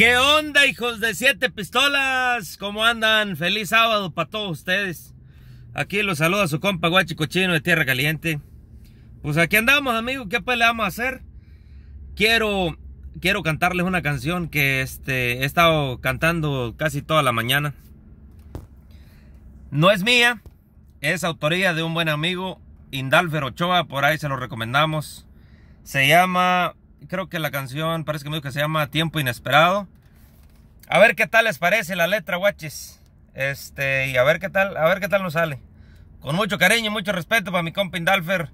¿Qué onda, hijos de siete pistolas? ¿Cómo andan? Feliz sábado para todos ustedes. Aquí los saluda su compa Guachi Cochino de Tierra Caliente. Pues aquí andamos, amigos. ¿Qué pues le vamos a hacer? Quiero, quiero cantarles una canción que este, he estado cantando casi toda la mañana. No es mía, es autoría de un buen amigo, Indalfer Ochoa, por ahí se lo recomendamos. Se llama creo que la canción parece que me dijo que se llama Tiempo Inesperado. A ver qué tal les parece la letra, guachis. Este, y a ver qué tal, a ver qué tal nos sale. Con mucho cariño y mucho respeto para mi compa Indalfer.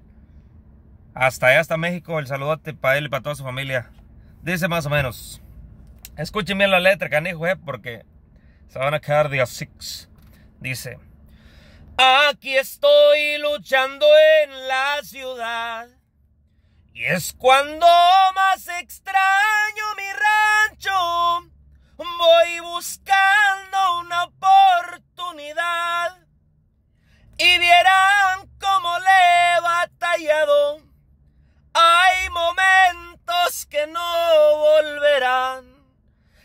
Hasta allá, hasta México, el saludote para él y para toda su familia. Dice más o menos. Escuchen bien la letra, canijo, eh, porque se van a quedar de six. Dice. Aquí estoy luchando en la ciudad y es cuando más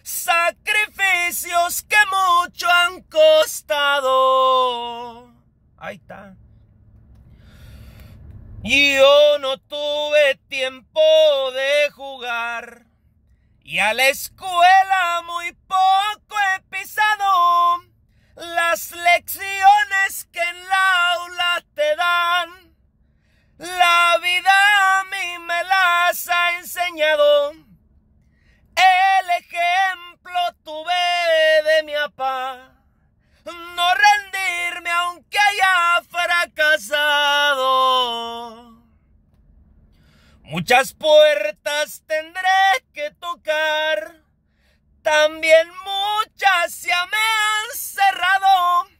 sacrificios que mucho han costado. Ahí está. Yo no tuve tiempo de jugar y a la escuela tuve de mi papá. No rendirme aunque haya fracasado. Muchas puertas tendré que tocar, también muchas ya me han cerrado.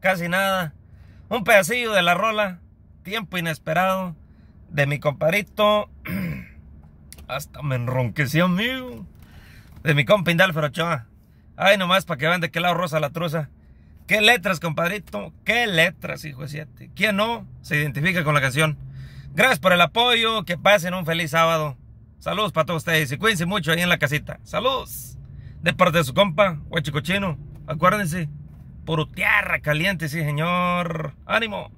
Casi nada. Un pedacillo de la rola. Tiempo inesperado. De mi compadrito. Hasta me enronqueció, amigo. De mi compa Indalfer Ochoa. Ay, nomás para que vean de qué lado rosa la truza. ¿Qué letras, compadrito? ¿Qué letras, hijo de siete? ¿Quién no se identifica con la canción? Gracias por el apoyo. Que pasen un feliz sábado. Saludos para todos ustedes y cuídense mucho ahí en la casita. Saludos. De parte de su compa, Huachicochino. Acuérdense, por tierra caliente, sí, señor. Ánimo.